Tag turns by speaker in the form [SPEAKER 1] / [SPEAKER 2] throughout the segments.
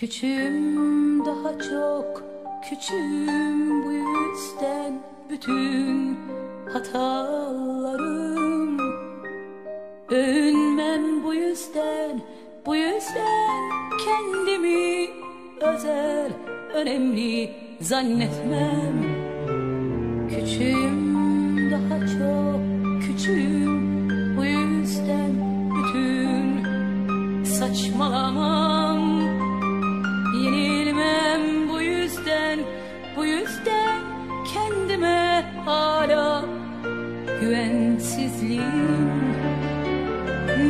[SPEAKER 1] Küçüğüm daha çok küçüğüm bu yüzden bütün hatalarım. Övünmem bu yüzden bu yüzden kendimi özel önemli zannetmem. Küçüğüm daha çok küçüğüm bu yüzden bütün saçmalamam güvensizliğim.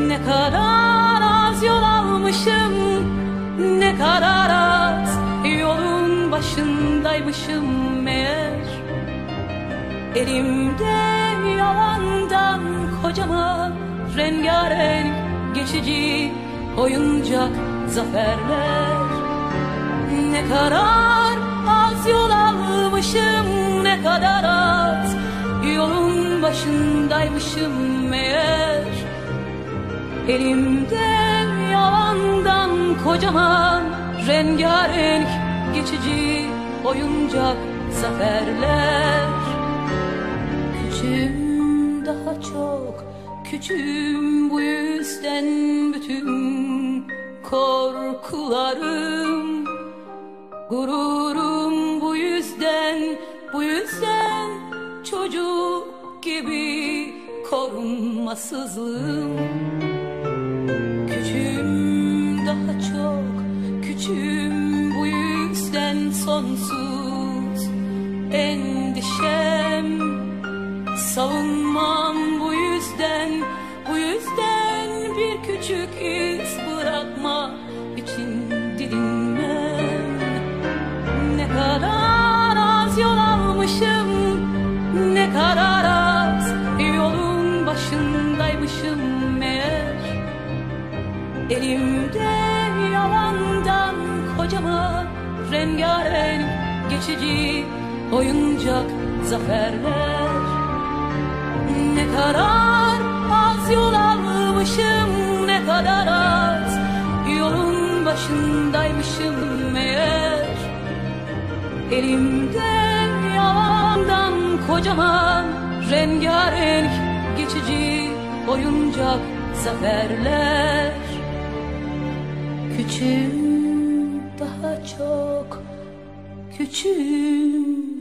[SPEAKER 1] Ne kadar az yol almışım ne kadar az yolun başındaymışım meğer. Elimde yalandan kocaman rengarenk geçici oyuncak zaferler. Ne kadar başındaymışım meğer. Elimde yalandan kocaman rengarenk geçici oyuncak zaferler. Küçüğüm daha çok küçüğüm bu yüzden bütün korkularım. Gururum bu yüzden bu yüzden çocuk gibi korunmasızlığım. Küçüğüm daha çok küçüğüm bu yüzden sonsuz. Endişem Savunmam bu yüzden bu yüzden bir küçük rengarenk geçici oyuncak zaferler. Ne kadar az yol almışım ne kadar az yolun başındaymışım meğer. Elimde yalandan kocaman rengarenk geçici oyuncak zaferler. Daha çok küçüğüm